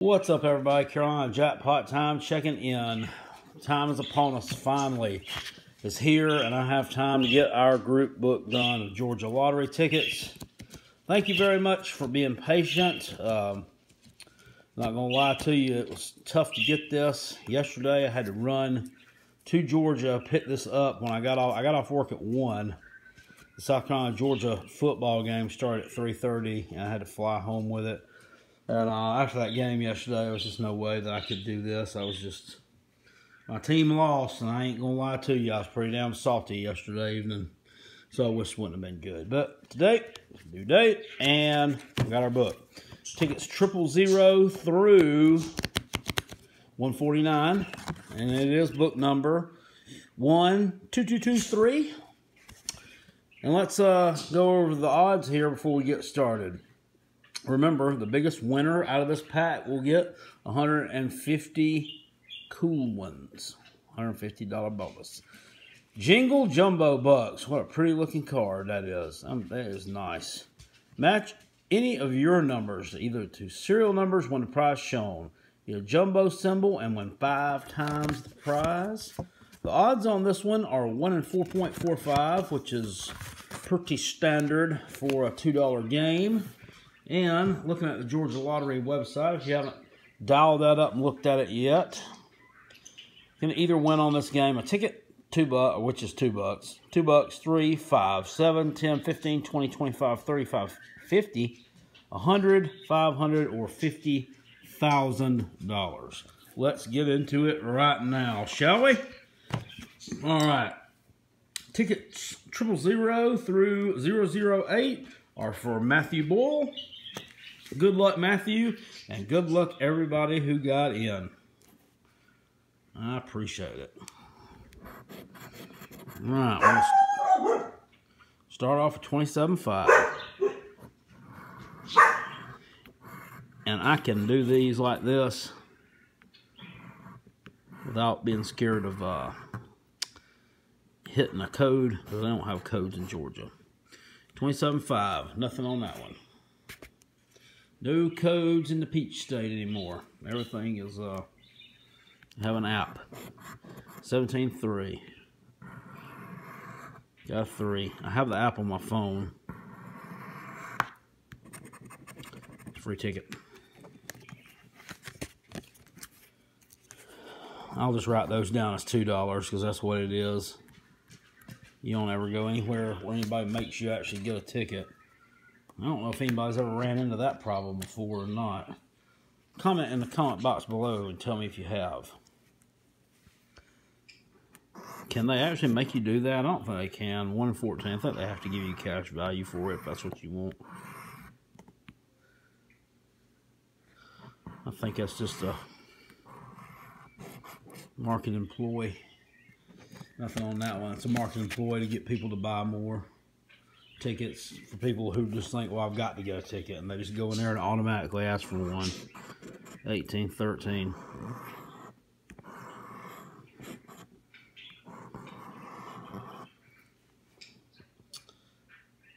What's up, everybody? Carolina Jackpot time checking in. Time is upon us finally. It's here, and I have time to get our group book done of Georgia lottery tickets. Thank you very much for being patient. Um, not gonna lie to you, it was tough to get this. Yesterday, I had to run to Georgia, pick this up when I got off. I got off work at one. The South Carolina Georgia football game started at 3:30, and I had to fly home with it. And uh, after that game yesterday, there was just no way that I could do this. I was just my team lost, and I ain't gonna lie to you, I was pretty damn salty yesterday evening. So I wish it wouldn't have been good. But today, new date, and we got our book. Tickets triple zero through 149, and it is book number one two two two three. And let's uh, go over the odds here before we get started. Remember, the biggest winner out of this pack will get 150 cool ones. $150 bonus. Jingle Jumbo Bucks. What a pretty looking card that is. Um, that is nice. Match any of your numbers, either to serial numbers when the prize shown. Your jumbo symbol and win five times the prize. The odds on this one are 1 in 4.45, which is pretty standard for a $2 game. And looking at the Georgia Lottery website, if you haven't dialed that up and looked at it yet, you can either win on this game a ticket, two bucks, which is two bucks, two bucks, three, five, seven, ten, fifteen, twenty, twenty-five, thirty-five, fifty, a hundred, five hundred, or fifty thousand dollars. Let's get into it right now, shall we? All right. Tickets triple zero through zero zero eight are for Matthew Boyle. Good luck, Matthew, and good luck everybody who got in. I appreciate it. All right, start off at 27.5. And I can do these like this without being scared of uh, hitting a code because I don't have codes in Georgia. 27.5, nothing on that one. No codes in the Peach State anymore. Everything is, uh, have an app. 17.3. Got 3. I have the app on my phone. Free ticket. I'll just write those down as $2 because that's what it is. You don't ever go anywhere where anybody makes you actually get a ticket. I don't know if anybody's ever ran into that problem before or not. Comment in the comment box below and tell me if you have. Can they actually make you do that? I don't think they can. 1 in 14. I think they have to give you cash value for it if that's what you want. I think that's just a market employee. Nothing on that one. It's a market employee to get people to buy more tickets for people who just think, well, I've got to get a ticket. And they just go in there and automatically ask for one. 18, 13.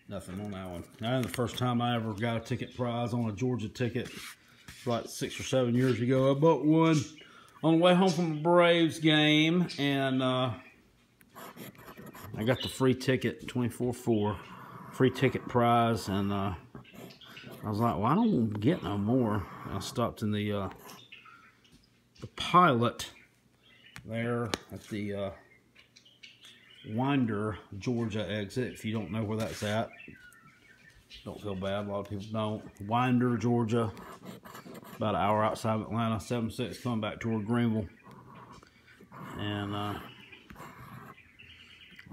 Nothing on that one. That the first time I ever got a ticket prize on a Georgia ticket. Like six or seven years ago. I bought one on the way home from a Braves game. And uh, I got the free ticket, 24-4 free ticket prize, and uh, I was like, well, I don't get no more. I stopped in the uh, the pilot there at the uh, Winder, Georgia exit. If you don't know where that's at, don't feel bad. A lot of people don't. Winder, Georgia, about an hour outside of Atlanta. 7-6 coming back toward Greenville, and. Uh,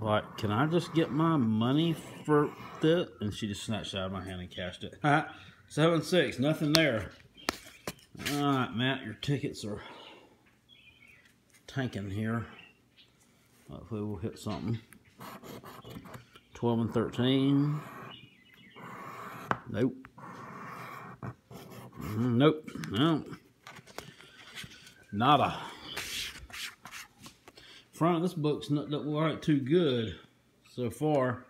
like, can I just get my money for that? And she just snatched out of my hand and cashed it. Seven six, nothing there. All right, Matt, your tickets are tanking here. Hopefully, we'll hit something. 12 and 13. Nope. Mm-hmm, nope. No. Nada front of this book's not look right too good so far.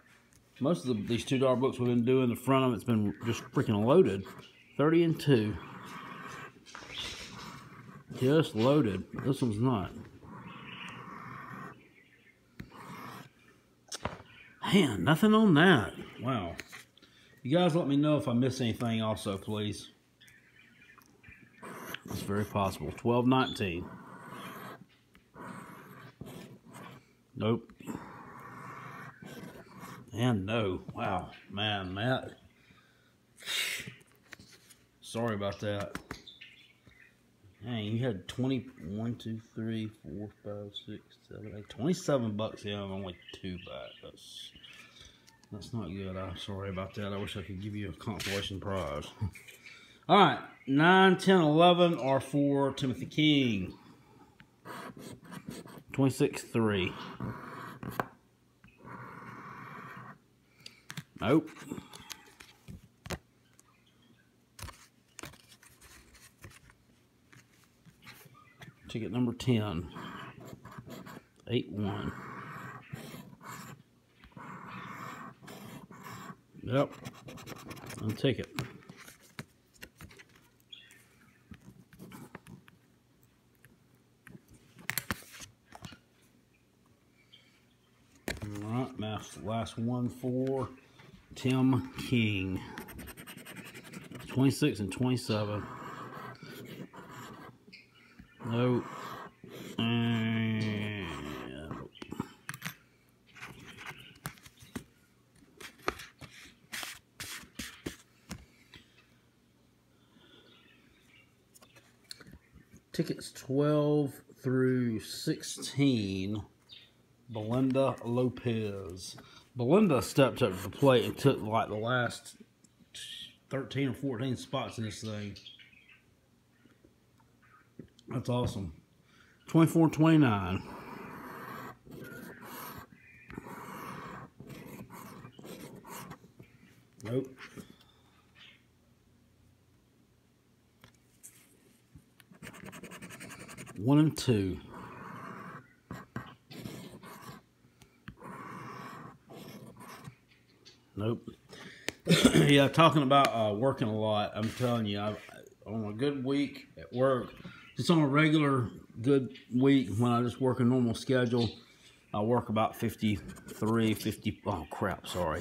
Most of the, these two dollar books we've been doing, the front of it's been just freaking loaded. 30 and 2. Just loaded. This one's not. Man, nothing on that. Wow. You guys let me know if I miss anything also, please. It's very possible. 1219. Nope. And no. Wow. Man, Matt. Sorry about that. Dang, you had 21, 2, 3, 4, 5, 6, 7, 8, 27 bucks in, only two back. That's that's not good. I'm sorry about that. I wish I could give you a consolation prize. All right, 9, 10, 11 are for Timothy King. 26, 3. Nope. Ticket number 10. 8 1. Yep. I'll take it. All right, last one for Tim King. 26 and 27. No. And tickets 12 through 16. Belinda Lopez. Belinda stepped up to the plate and took like the last 13 or 14 spots in this thing. That's awesome. 24 29. Nope. One and two. Nope. yeah, talking about uh, working a lot. I'm telling you, I, on a good week at work, just on a regular good week when I just work a normal schedule, I work about 53, 50, oh crap, sorry,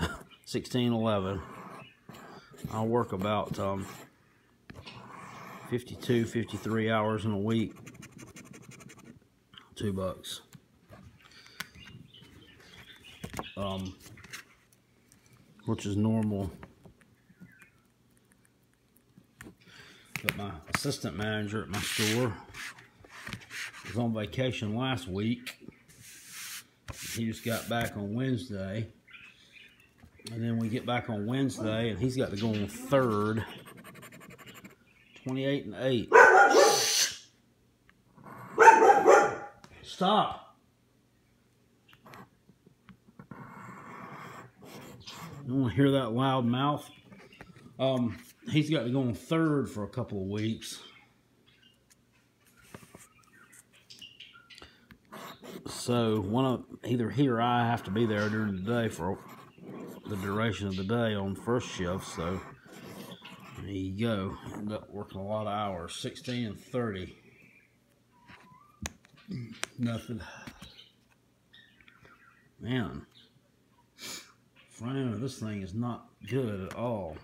16, 11. I'll work about um, 52, 53 hours in a week. Two bucks. Um, which is normal But my assistant manager at my store was on vacation last week. He just got back on Wednesday. And then we get back on Wednesday, and he's got to go on third. 28 and 8. Stop. You want to hear that loud mouth? Um, he's got to go on third for a couple of weeks. So one of either he or I have to be there during the day for the duration of the day on first shift. So there you go. End up working a lot of hours, 16 and 30. Nothing. Man, frame of this thing is not good at all.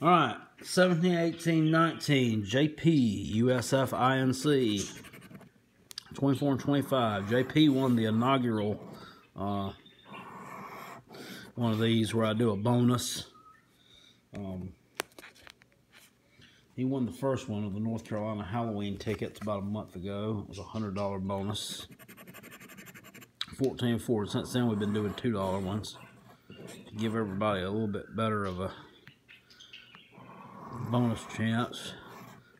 All right, 17, 18, 19, JP, USF INC. 24 and 25. JP won the inaugural uh, one of these where I do a bonus. Um, he won the first one of the North Carolina Halloween tickets about a month ago. It was a $100 bonus. 14 4. Since then, we've been doing $2 ones to give everybody a little bit better of a bonus chance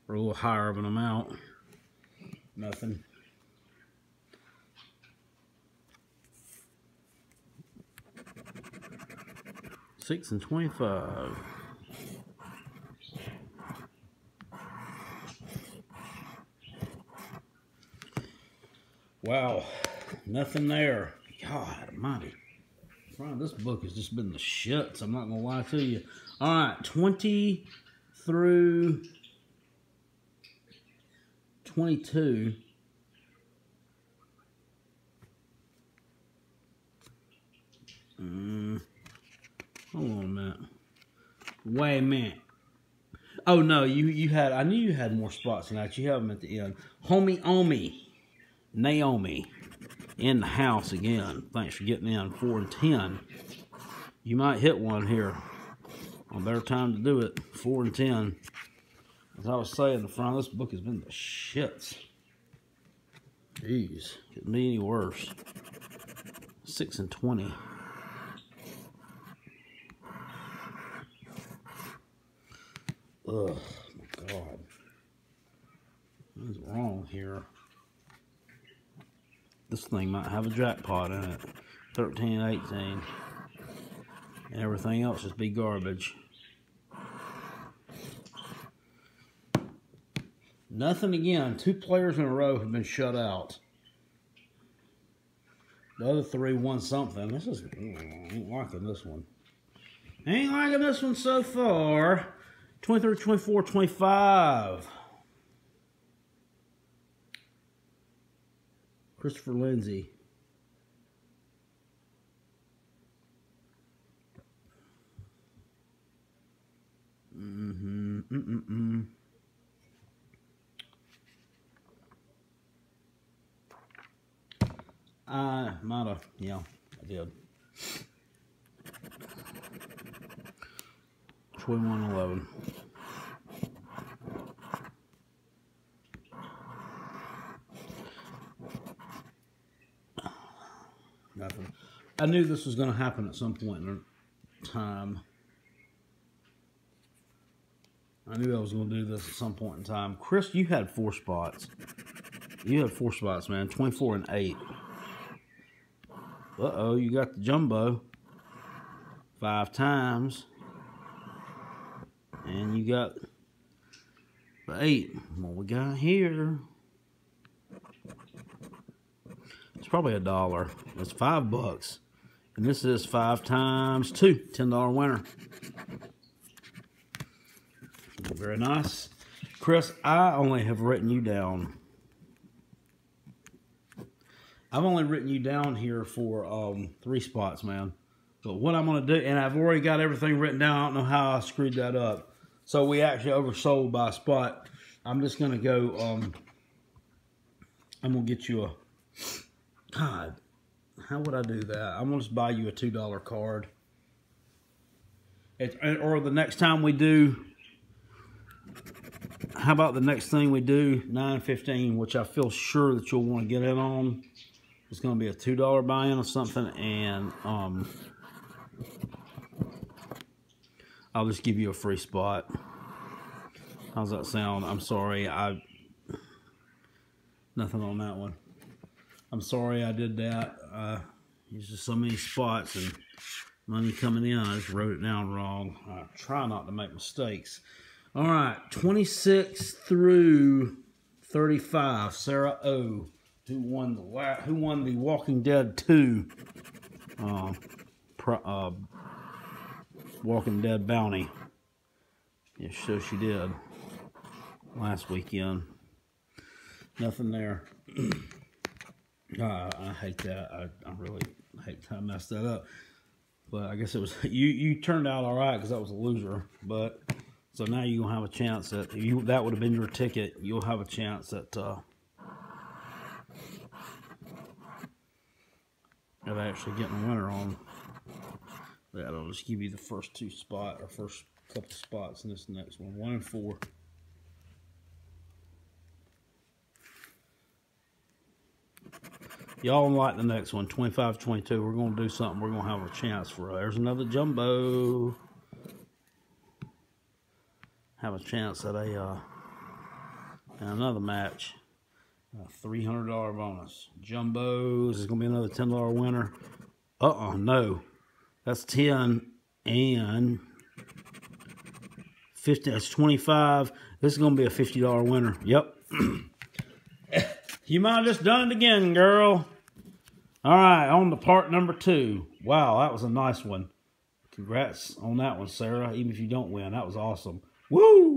for a little higher of an amount. Nothing. Six and twenty-five. Wow, nothing there. God almighty. this book has just been the shits. I'm not gonna lie to you. All right, 20 through 22. Mm, hold on a minute. Wait a minute. Oh no, you you had I knew you had more spots than that. You have them at the end. Homie Omi. Naomi in the house again. Thanks for getting in. Four and ten. You might hit one here. A better time to do it. Four and ten. As I was saying, the front of this book has been the shits. Jeez, couldn't be any worse. Six and twenty. Ugh, my God. What's wrong here? This thing might have a jackpot in it. 13, 18. And everything else just be garbage. Nothing again. Two players in a row have been shut out. The other three won something. This is mm, ain't liking this one. Ain't liking this one so far. 23, 24, 25. Christopher Lindsay. Mm-hmm. Mm-mm-mm. I might have, yeah, I did. 2111. Nothing. I knew this was going to happen at some point in time. I knew I was going to do this at some point in time. Chris, you had four spots. You had four spots, man. 24 and 8. Uh-oh, you got the jumbo. Five times. And you got the 8. What we got here? It's probably a dollar. It's five bucks. And this is five times two. $10 winner. Very nice. Chris, I only have written you down. I've only written you down here for um, three spots, man. But what I'm going to do, and I've already got everything written down. I don't know how I screwed that up. So we actually oversold by a spot. I'm just going to go, um, I'm going to get you a, God, how would I do that? I'm going to buy you a $2 card. Or the next time we do how about the next thing we do, 9.15, which I feel sure that you'll want to get in on. It's going to be a $2 buy-in or something, and um, I'll just give you a free spot. How's that sound? I'm sorry, I nothing on that one. I'm sorry I did that. Uh, there's just so many spots and money coming in. I just wrote it down wrong. I try not to make mistakes. All right, 26 through 35. Sarah O, who won the who won the Walking Dead 2 uh, pro, uh, Walking Dead bounty. Yeah, so she did last weekend. Nothing there. uh, I hate that. I, I really hate I messed that up. But I guess it was you. You turned out all right because I was a loser. But so now you're gonna have a chance that you that would have been your ticket. You'll have a chance that uh, of actually getting a winner on. That'll just give you the first two spot or first couple spots in this next one. One and four. Y'all like the next one, 25-22. We're going to do something. We're going to have a chance for. There's another jumbo have a chance at a uh, another match. A $300 bonus. Jumbos is going to be another $10 winner. Uh-uh, no. That's 10 and 50. That's 25. This is going to be a $50 winner. Yep. you might have just done it again, girl. All right, on the part number two. Wow, that was a nice one. Congrats on that one, Sarah. Even if you don't win, that was awesome. Woo!